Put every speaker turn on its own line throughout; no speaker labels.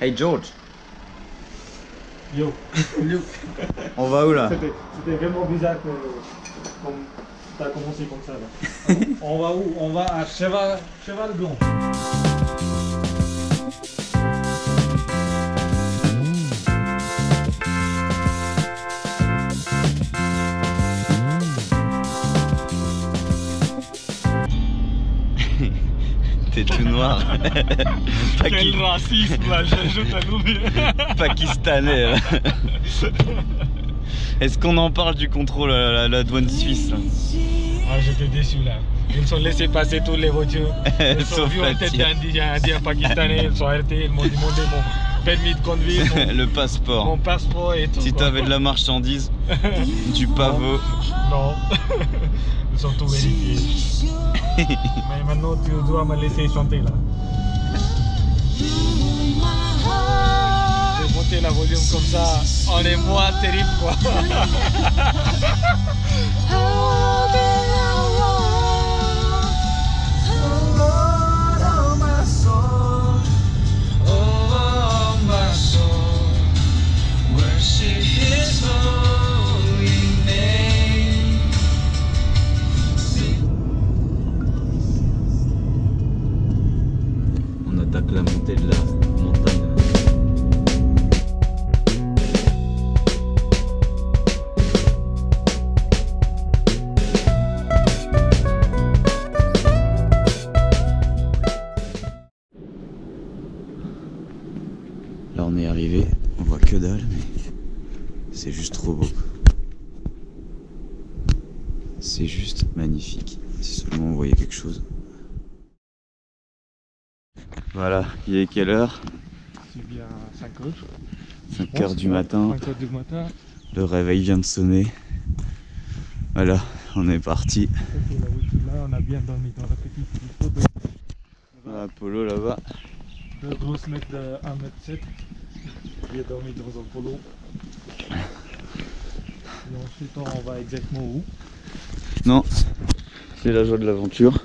Hey George,
Yo,
on va où là?
C'était c'était vraiment bizarre que t'as commencé comme ça là. on va où? On va à Cheval, Cheval Blanc.
Noir. Paki-
racisme là, j'ajoute nouveau.
Pakistanais. Est-ce qu'on en parle du contrôle à la, la douane suisse
Ah, j'étais déçu là. Ils me sont laissés passer toutes les voitures. Ils sont vus en tête Indien, Pakistanais. Ils sont arrêtés, ils m'ont demandé mon permis de conduire, mon,
Le
mon
passeport.
passeport et tout.
Si
quoi.
t'avais de la marchandise, du pavot.
Non. Ils sont tout vérifiés. Mais maintenant, tu dois me laisser chanter là. J'ai monté la volume comme ça. On est moins terrible quoi.
la montée de la montagne. Là on est arrivé, on voit que dalle mais c'est juste trop beau. C'est juste magnifique. Si seulement on voyait quelque chose. Voilà, il est quelle heure?
C'est bien 5 heures.
5 heures du matin,
5 heures du matin.
le réveil vient de sonner. Voilà, on est parti.
Là, on a bien dormi dans la petite photo.
Polo là-bas.
Le gros mec de 1m7. Bien dormi dans un polo. Et ensuite, on va exactement où?
Non, c'est la joie de l'aventure.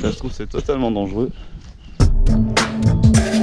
Ça se trouve, c'est totalement dangereux.
On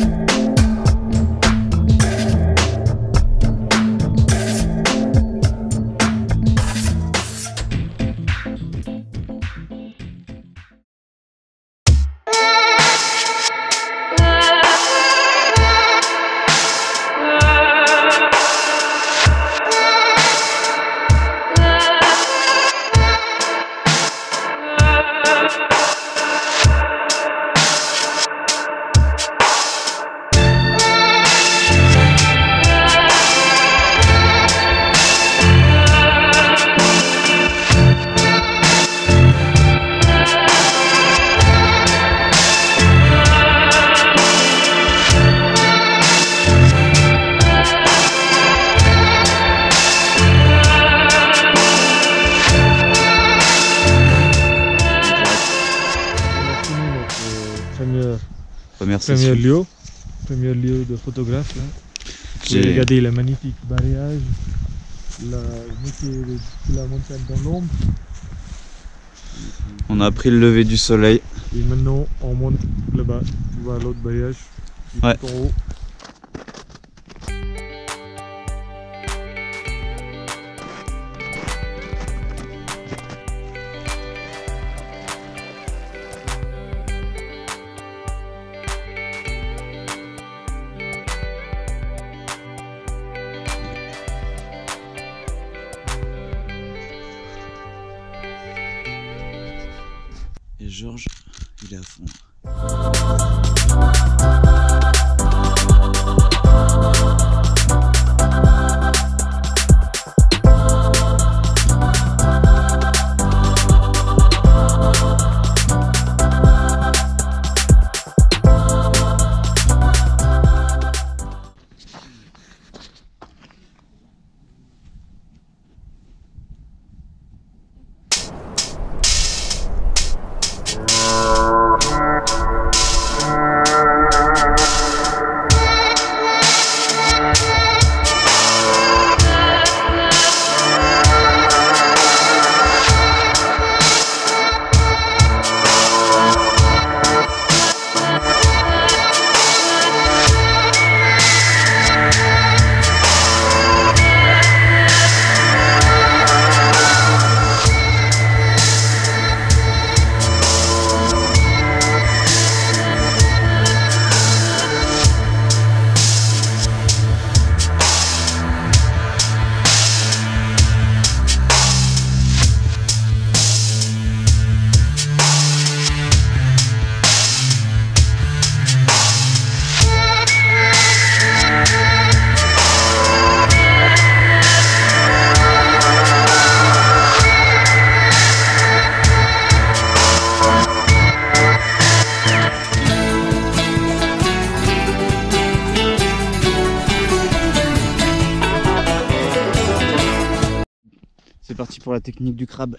premier, lieu. Premier lieu de photographe. Là. Regardé le magnifique barrage. La, la montagne dans l'ombre.
On a pris le lever du soleil.
Et maintenant, on monte là-bas. Tu vois l'autre barrage.
Ouais.
en haut.
Georges, il est à fond. Parti pour la technique du crabe.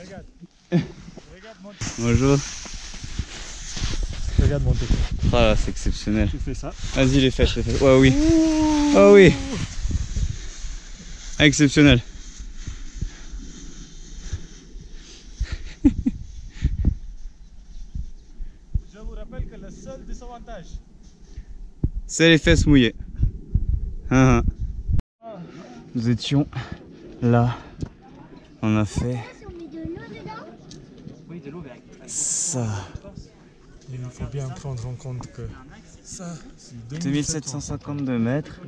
Regarde. Regarde mon,
Bonjour.
regarde mon.
Ah là, c'est exceptionnel.
Tu fais ça.
Vas-y les fesses, les fesses. Ouais oui. Oh oui. Exceptionnel.
Je vous rappelle que le seul désavantage,
C'est les fesses mouillées. Hein, hein. Nous étions là. On a fait ça.
il faut bien prendre en compte que ça, c'est
2752 mètres,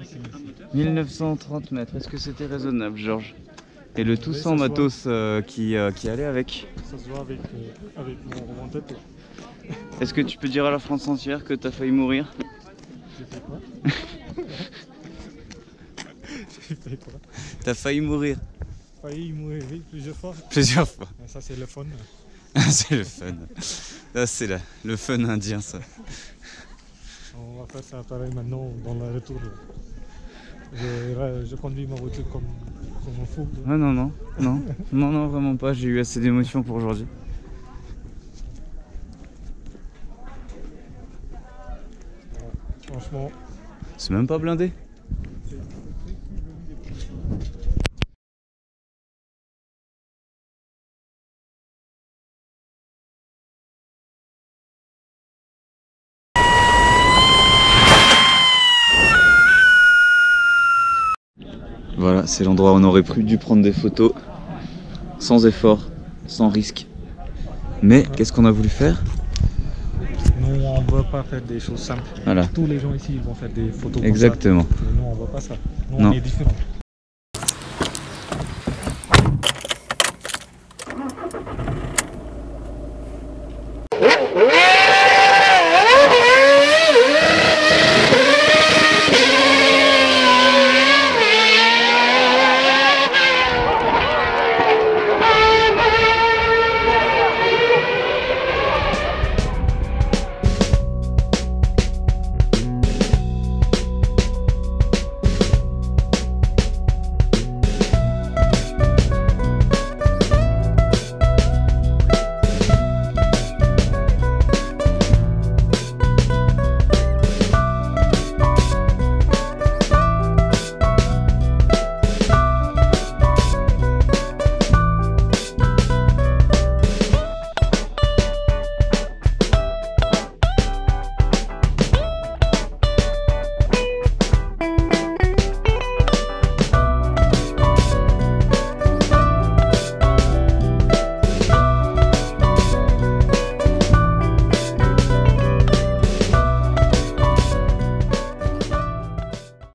1930 mètres. Est-ce que c'était raisonnable, Georges? Et le tout sans matos euh, qui, euh, qui allait avec.
Ça se voit avec, euh, avec mon.
Est-ce que tu peux dire à la France entière que t'as failli mourir
J'ai fait quoi J'ai fait quoi
T'as failli mourir
Failli mourir oui, plusieurs fois.
plusieurs fois.
Et ça, c'est le fun.
c'est le fun. C'est la- le fun indien, ça.
On va faire ça pareil maintenant dans le retour. Je, je conduis ma voiture comme, comme un fou.
Ah non, non, non, non, non, vraiment pas. J'ai eu assez d'émotions pour aujourd'hui. C'est même pas blindé. Voilà, c'est l'endroit où on aurait pu dû prendre des photos sans effort, sans risque. Mais qu'est-ce qu'on a voulu faire?
On ne veut pas faire des choses simples.
Voilà.
Tous les gens ici ils vont faire des photos. comme ça.
Exactement.
Mais nous, on ne veut pas ça. Nous,
Non.
on est différents.